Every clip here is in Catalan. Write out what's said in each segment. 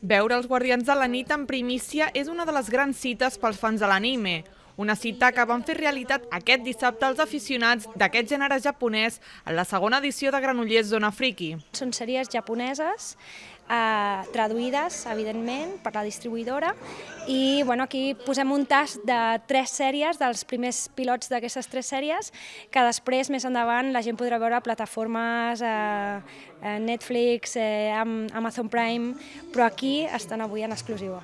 Veure els Guardians de la Nit en primícia és una de les grans cites pels fans de l'anime. Una cita que van fer realitat aquest dissabte els aficionats d'aquest gènere japonès en la segona edició de Granollers Zona Friki. Són sèries japoneses eh, traduïdes, evidentment, per la distribuïdora i bueno, aquí posem un tast de tres sèries, dels primers pilots d'aquestes tres sèries, que després, més endavant, la gent podrà veure a plataformes, eh, Netflix, eh, Amazon Prime, però aquí estan avui en exclusiva.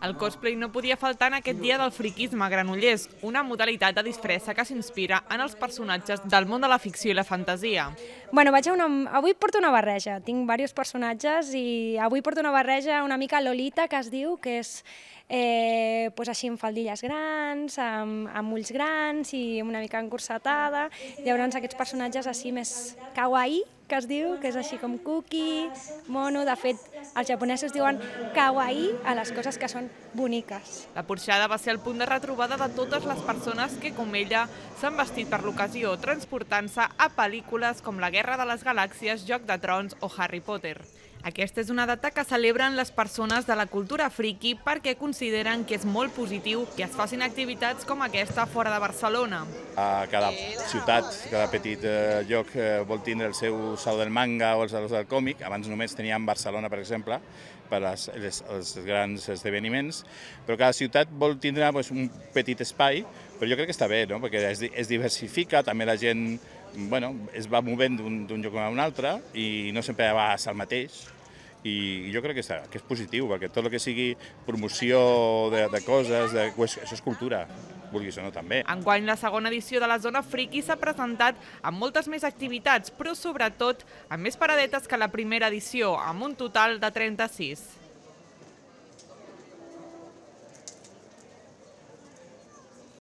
El cosplay no podia faltar en aquest dia del friquisme Granollers, una modalitat de disfressa que s'inspira en els personatges del món de la ficció i la fantasia. Bueno, vaig a una... avui porto una barreja, tinc diversos personatges i avui porto una barreja una mica Lolita, que es diu, que és eh, pues així amb faldilles grans, amb, amb ulls grans i una mica encursetada. Llavors aquests personatges així més kawaii, que es diu, que és així com cookie, mono, de fet els japonesos diuen kawaii a les coses que són boniques. La porxada va ser el punt de retrobada de totes les persones que, com ella, s'han vestit per l'ocasió, transportant-se a pel·lícules com La Guerra de les Galàxies, Joc de Trons o Harry Potter. Aquesta és una data que celebren les persones de la cultura friki perquè consideren que és molt positiu que es facin activitats com aquesta fora de Barcelona. A cada ciutat, cada petit eh, lloc eh, vol tindre el seu saló del manga o els salons del còmic. Abans només teníem Barcelona, per exemple, per als les, els grans esdeveniments, però cada ciutat vol tindre pues, un petit espai, però jo crec que està bé, no? perquè es, es diversifica, també la gent bueno, es va movent d'un lloc a un altre i no sempre va ser el mateix i jo crec que, és, que és positiu, perquè tot el que sigui promoció de, de coses, de, això és cultura, vulguis o no també. Enguany la segona edició de la Zona Friki s'ha presentat amb moltes més activitats, però sobretot amb més paradetes que la primera edició, amb un total de 36.